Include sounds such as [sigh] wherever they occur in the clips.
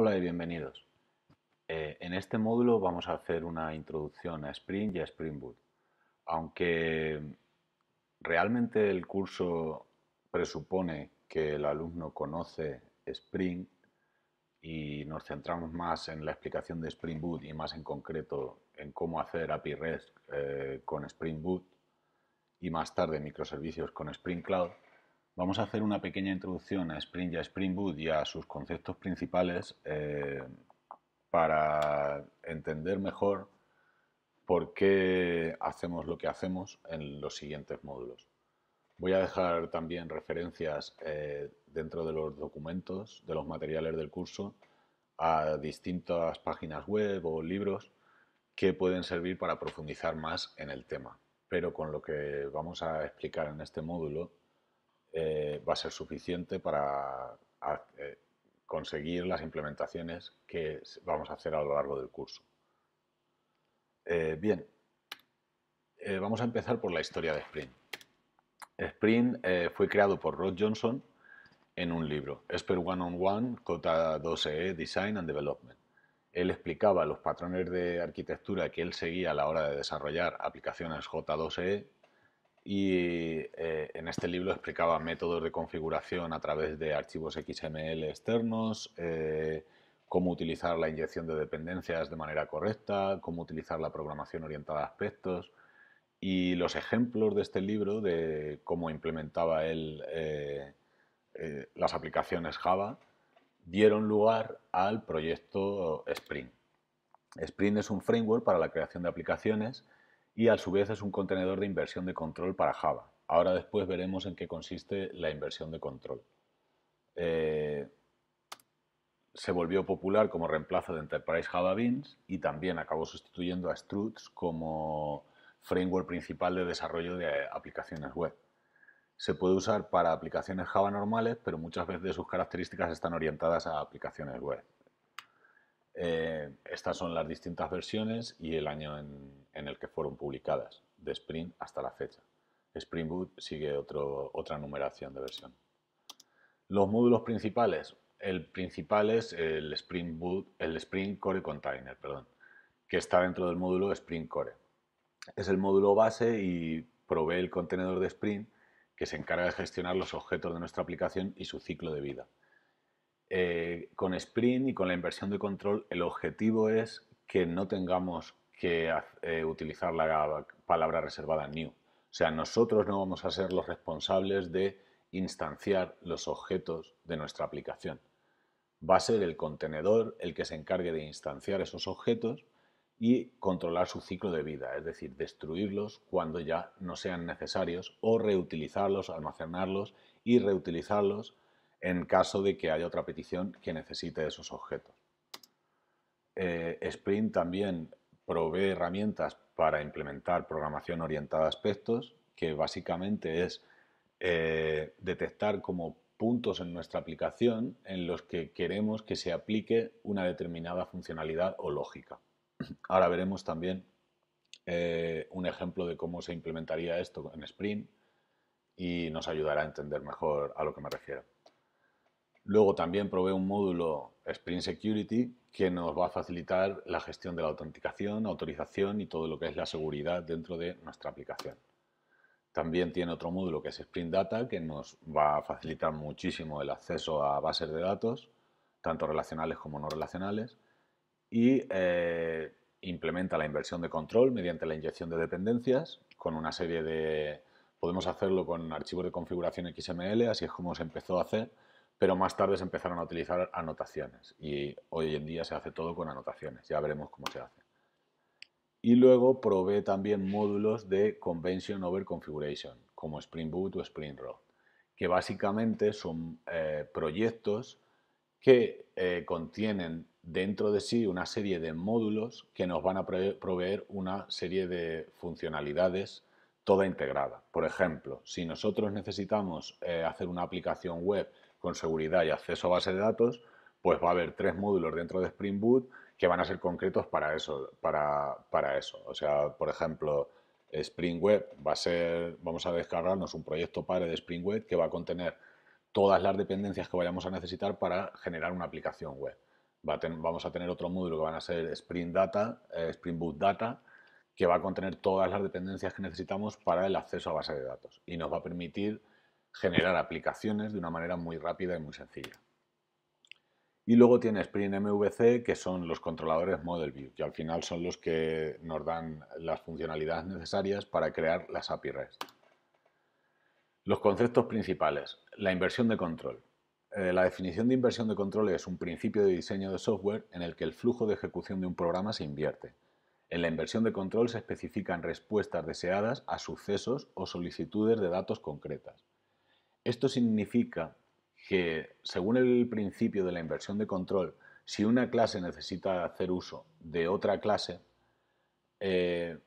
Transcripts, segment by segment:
Hola y bienvenidos. Eh, en este módulo vamos a hacer una introducción a Spring y a Spring Boot. Aunque realmente el curso presupone que el alumno conoce Spring y nos centramos más en la explicación de Spring Boot y más en concreto en cómo hacer API REST eh, con Spring Boot y más tarde microservicios con Spring Cloud, Vamos a hacer una pequeña introducción a Spring y a Spring Boot y a sus conceptos principales eh, para entender mejor por qué hacemos lo que hacemos en los siguientes módulos. Voy a dejar también referencias eh, dentro de los documentos, de los materiales del curso, a distintas páginas web o libros que pueden servir para profundizar más en el tema. Pero con lo que vamos a explicar en este módulo eh, va a ser suficiente para eh, conseguir las implementaciones que vamos a hacer a lo largo del curso. Eh, bien, vamos a empezar por la historia de Spring. Spring fue creado por Rod Johnson en un libro, One on One, J2E Design and Development. Él explicaba los patrones de arquitectura que él seguía a la hora de desarrollar aplicaciones J2E y eh, en este libro explicaba métodos de configuración a través de archivos XML externos, eh, cómo utilizar la inyección de dependencias de manera correcta, cómo utilizar la programación orientada a aspectos y los ejemplos de este libro de cómo implementaba él eh, las aplicaciones Java dieron lugar al proyecto Spring. Spring es un framework para la creación de aplicaciones y a su vez es un contenedor de inversión de control para Java. Ahora después veremos en qué consiste la inversión de control. Eh, se volvió popular como reemplazo de Enterprise Java Beans y también acabó sustituyendo a Struts como framework principal de desarrollo de aplicaciones web. Se puede usar para aplicaciones Java normales, pero muchas veces sus características están orientadas a aplicaciones web. Eh, estas son las distintas versiones y el año en, el que fueron publicadas, de Spring hasta la fecha. Spring Boot sigue otra numeración de versión. Los módulos principales. El principal es el Spring, Boot, el Spring Core Container, perdón, que está dentro del módulo Spring Core. Es el módulo base y provee el contenedor de Spring que se encarga de gestionar los objetos de nuestra aplicación y su ciclo de vida. Eh, con Sprint y con la inversión de control, el objetivo es que no tengamos que eh, utilizar la palabra reservada new. O sea, nosotros no vamos a ser los responsables de instanciar los objetos de nuestra aplicación. Va a ser el contenedor el que se encargue de instanciar esos objetos y controlar su ciclo de vida, es decir, destruirlos cuando ya no sean necesarios o reutilizarlos, almacenarlos y reutilizarlos en caso de que haya otra petición que necesite esos objetos. Eh, Sprint también provee herramientas para implementar programación orientada a aspectos, que básicamente es eh, detectar como puntos en nuestra aplicación en los que queremos que se aplique una determinada funcionalidad o lógica. [clears throat] Ahora veremos también eh, un ejemplo de cómo se implementaría esto en Sprint y nos ayudará a entender mejor a lo que me refiero. Luego también provee un módulo Spring Security que nos va a facilitar la gestión de la autenticación, autorización y todo lo que es la seguridad dentro de nuestra aplicación. También tiene otro módulo que es Spring Data que nos va a facilitar muchísimo el acceso a bases de datos, tanto relacionales como no relacionales, y eh, implementa la inversión de control mediante la inyección de dependencias con una serie de... Podemos hacerlo con archivos de configuración XML, así es como se empezó a hacer, pero más tarde se empezaron a utilizar anotaciones y hoy en día se hace todo con anotaciones, ya veremos cómo se hace. Y luego provee también módulos de Convention over Configuration, como Spring Boot o Spring Road, que básicamente son eh, proyectos que eh, contienen dentro de sí una serie de módulos que nos van a proveer una serie de funcionalidades toda integrada. Por ejemplo, si nosotros necesitamos eh, hacer una aplicación web con seguridad y acceso a base de datos, pues va a haber tres módulos dentro de Spring Boot que van a ser concretos para eso. Para, eso. O sea, por ejemplo, Spring Web va a ser, vamos a descargarnos un proyecto padre de Spring Web que va a contener todas las dependencias que vayamos a necesitar para generar una aplicación web. vamos a tener otro módulo que van a ser Spring Data, eh, Spring Boot Data, que va a contener todas las dependencias que necesitamos para el acceso a base de datos y nos va a permitir generar aplicaciones de una manera muy rápida y muy sencilla. Y luego tiene Spring MVC, que son los controladores Model View, que al final son los que nos dan las funcionalidades necesarias para crear las API REST. Los conceptos principales. La inversión de control. Eh, la definición de inversión de control es un principio de diseño de software en el que el flujo de ejecución de un programa se invierte. En la inversión de control se especifican respuestas deseadas a sucesos o solicitudes de datos concretas. Esto significa que, según el principio de la inversión de control, si una clase necesita hacer uso de otra clase, eh,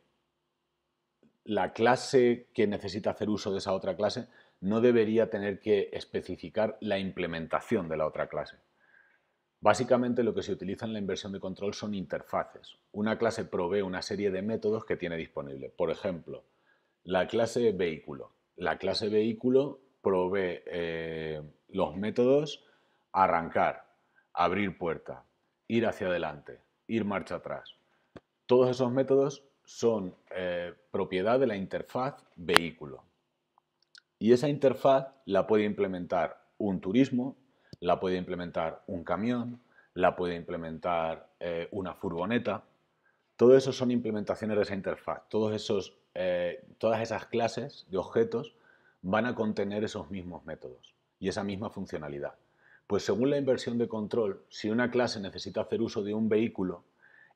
la clase que necesita hacer uso de esa otra clase no debería tener que especificar la implementación de la otra clase. Básicamente lo que se utiliza en la inversión de control son interfaces. Una clase provee una serie de métodos que tiene disponible. Por ejemplo, la clase vehículo. La clase vehículo provee eh, los métodos arrancar, abrir puerta, ir hacia adelante, ir marcha atrás. Todos esos métodos son eh, propiedad de la interfaz vehículo. Y esa interfaz la puede implementar un turismo, la puede implementar un camión, la puede implementar eh, una furgoneta. Todo eso son implementaciones de esa interfaz. Todos esos, todas esas clases de objetos van a contener esos mismos métodos y esa misma funcionalidad. Pues según la inversión de control, si una clase necesita hacer uso de un vehículo,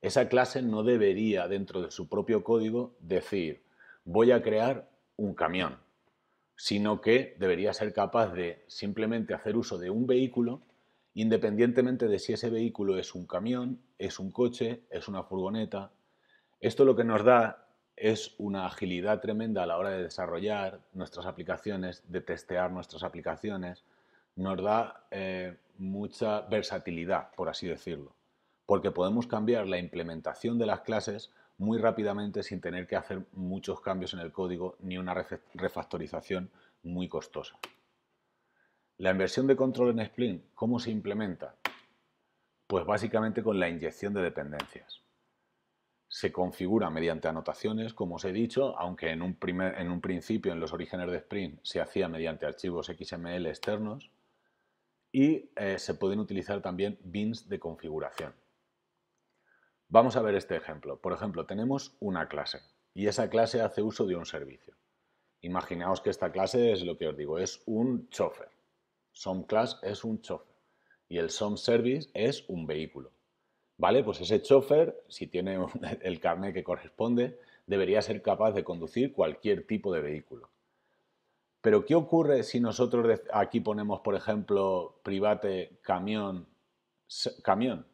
esa clase no debería dentro de su propio código decir voy a crear un camión, sino que debería ser capaz de simplemente hacer uso de un vehículo independientemente de si ese vehículo es un camión, es un coche, es una furgoneta. Esto lo que nos da es una agilidad tremenda a la hora de desarrollar nuestras aplicaciones, de testear nuestras aplicaciones, nos da eh, mucha versatilidad, por así decirlo, porque podemos cambiar la implementación de las clases muy rápidamente sin tener que hacer muchos cambios en el código ni una refactorización muy costosa. La inversión de control en Spring, ¿cómo se implementa? Pues básicamente con la inyección de dependencias se configura mediante anotaciones, como os he dicho, aunque en un, en un principio, en los orígenes de Spring, se hacía mediante archivos XML externos y eh, se pueden utilizar también bins de configuración. Vamos a ver este ejemplo. Por ejemplo, tenemos una clase y esa clase hace uso de un servicio. Imaginaos que esta clase es lo que os digo, es un chofer. SomeClass es un chofer y el SomeService es un vehículo. ¿Vale? Pues ese chofer, si tiene [laughs] el carnet que corresponde, debería ser capaz de conducir cualquier tipo de vehículo. Pero ¿qué ocurre si nosotros aquí ponemos, por ejemplo, private camión, camión?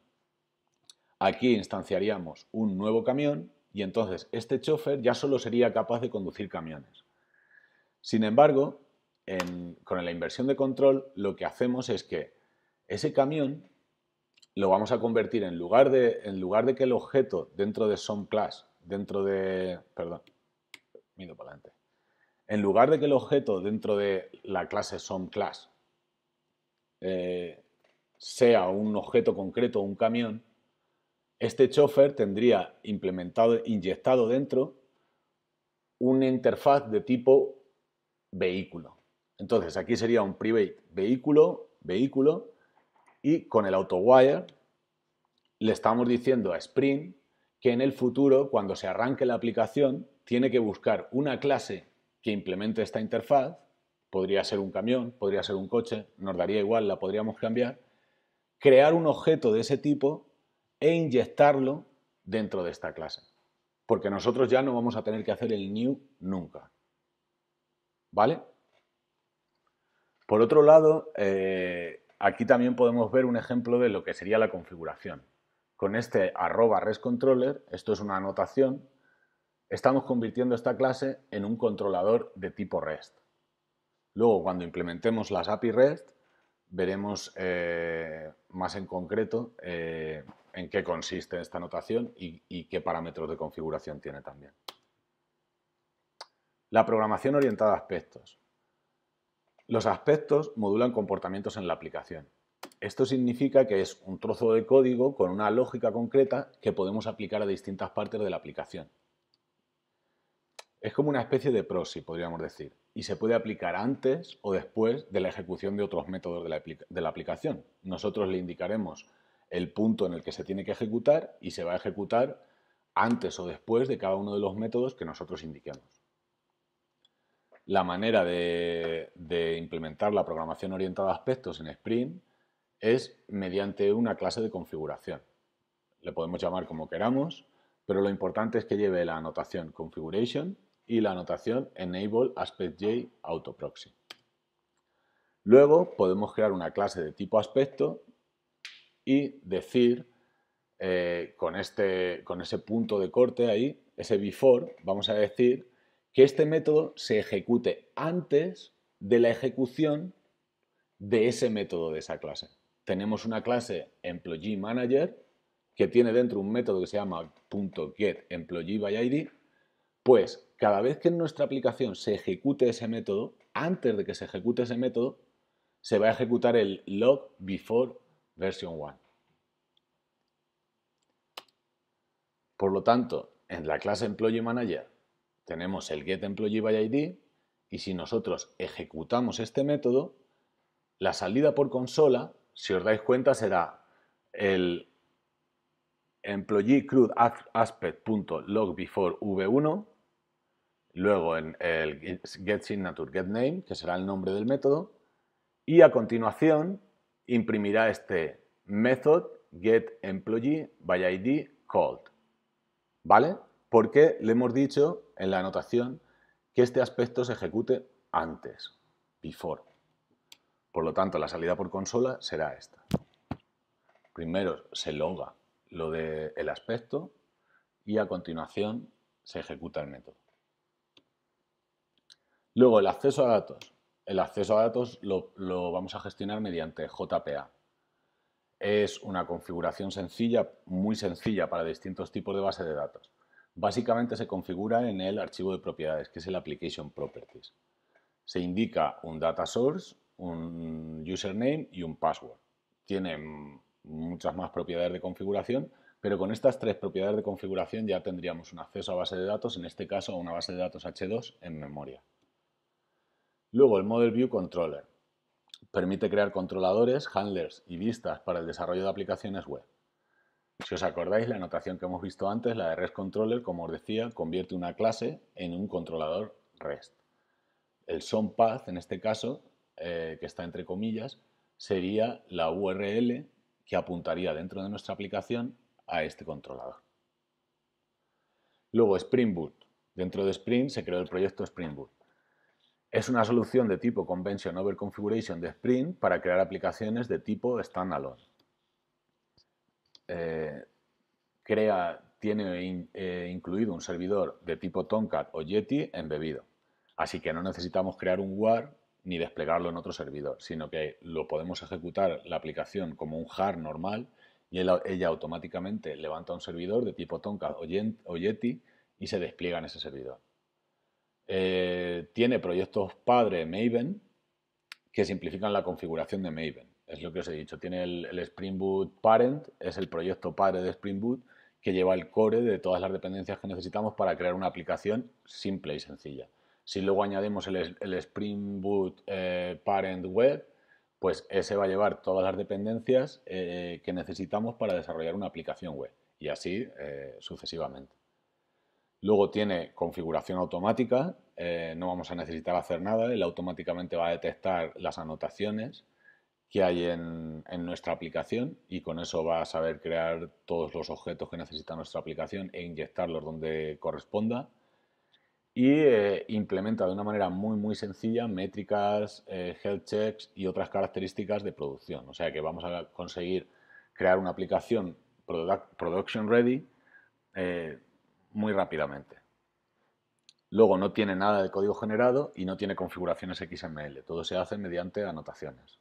Aquí instanciaríamos un nuevo camión y entonces este chofer ya solo sería capaz de conducir camiones. Sin embargo, con la inversión de control, lo que hacemos es que ese camión lo vamos a convertir en lugar de, en lugar de que el objeto dentro de SomeClass, dentro de, perdón, miro para adelante, en lugar de que el objeto dentro de la clase SomeClass eh, sea un objeto concreto, un camión, este chofer tendría implementado, inyectado dentro una interfaz de tipo vehículo. Entonces aquí sería un private vehículo, vehículo, y con el AutoWire le estamos diciendo a Spring que en el futuro, cuando se arranque la aplicación, tiene que buscar una clase que implemente esta interfaz, podría ser un camión, podría ser un coche, nos daría igual, la podríamos cambiar, crear un objeto de ese tipo e inyectarlo dentro de esta clase. Porque nosotros ya no vamos a tener que hacer el new nunca. ¿Vale? Por otro lado, eh, Aquí también podemos ver un ejemplo de lo que sería la configuración. Con este arroba RESTController, esto es una anotación, estamos convirtiendo esta clase en un controlador de tipo REST. Luego, cuando implementemos las API REST, veremos eh, más en concreto eh, en qué consiste esta anotación y, y qué parámetros de configuración tiene también. La programación orientada a aspectos. Los aspectos modulan comportamientos en la aplicación Esto significa que es un trozo de código con una lógica concreta que podemos aplicar a distintas partes de la aplicación. Es como una especie de proxy, podríamos decir, y se puede aplicar antes o después de la ejecución de otros métodos de la aplicación. Nosotros le indicaremos el punto en el que se tiene que ejecutar y se va a ejecutar antes o después de cada uno de los métodos que nosotros indiquemos. La manera de, implementar la programación orientada a aspectos en Spring es mediante una clase de configuración. Le podemos llamar como queramos, pero lo importante es que lleve la anotación configuration y la anotación enable aspect_j autoproxy. Luego podemos crear una clase de tipo aspecto y decir eh, con, este, con ese punto de corte ahí, ese before, vamos a decir que este método se ejecute antes de la ejecución de ese método de esa clase. Tenemos una clase employee manager que tiene dentro un método que se llama .getEmployeeById, pues cada vez que en nuestra aplicación se ejecute ese método, antes de que se ejecute ese método, se va a ejecutar el log before version 1. Por lo tanto, en la clase Employee Manager tenemos el getEmployeeById y si nosotros ejecutamos este método, la salida por consola, si os dais cuenta, será el employee v1, luego en el getSignature getName, que será el nombre del método, y a continuación imprimirá este method getEmployeeByIdCalled. ¿Vale? Porque le hemos dicho en la anotación que este aspecto se ejecute antes, before. Por lo tanto, la salida por consola será esta. Primero se loga lo del aspecto y a continuación se ejecuta el método. Luego, el acceso a datos. El acceso a datos lo, lo vamos a gestionar mediante JPA. Es una configuración sencilla, muy sencilla para distintos tipos de base de datos. Básicamente se configura en el archivo de propiedades, que es el Application Properties. Se indica un data source, un username y un password. Tiene muchas más propiedades de configuración, pero con estas tres propiedades de configuración ya tendríamos un acceso a base de datos, en este caso a una base de datos H2 en memoria. Luego el Model View Controller. Permite crear controladores, handlers y vistas para el desarrollo de aplicaciones web. Si os acordáis, la notación que hemos visto antes, la de REST Controller, como os decía, convierte una clase en un controlador REST. El SOMPath, en este caso, eh, que está entre comillas, sería la URL que apuntaría dentro de nuestra aplicación a este controlador. Luego, Spring Boot. Dentro de Spring se creó el proyecto Spring Boot. Es una solución de tipo Convention Over Configuration de Spring para crear aplicaciones de tipo standalone. Eh, crea, tiene eh, incluido un servidor de tipo Tomcat o Yeti embebido. Así que no necesitamos crear un WAR ni desplegarlo en otro servidor, sino que lo podemos ejecutar la aplicación como un JAR normal y ella automáticamente levanta un servidor de tipo Tomcat o Yeti y se despliega en ese servidor. Eh, tiene proyectos padre Maven que simplifican la configuración de Maven. Es lo que os he dicho. Tiene el, Spring Boot Parent, es el proyecto padre de Spring Boot que lleva el core de todas las dependencias que necesitamos para crear una aplicación simple y sencilla. Si luego añadimos el, Spring Boot eh, Parent Web, pues ese va a llevar todas las dependencias eh, que necesitamos para desarrollar una aplicación web y así sucesivamente. Luego tiene configuración automática, eh, no vamos a necesitar hacer nada, él automáticamente va a detectar las anotaciones que hay en, nuestra aplicación y con eso va a saber crear todos los objetos que necesita nuestra aplicación e inyectarlos donde corresponda. Y eh, implementa de una manera muy muy sencilla métricas, eh, health checks y otras características de producción. O sea que vamos a conseguir crear una aplicación production ready muy rápidamente. Luego no tiene nada de código generado y no tiene configuraciones XML. Todo se hace mediante anotaciones.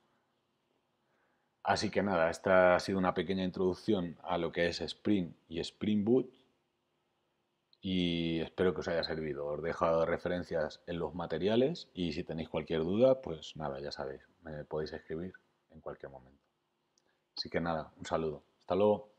Así que nada, esta ha sido una pequeña introducción a lo que es Spring y Spring Boot y espero que os haya servido. Os he dejado referencias en los materiales y si tenéis cualquier duda, pues nada, ya sabéis, me podéis escribir en cualquier momento. Así que nada, un saludo. Hasta luego.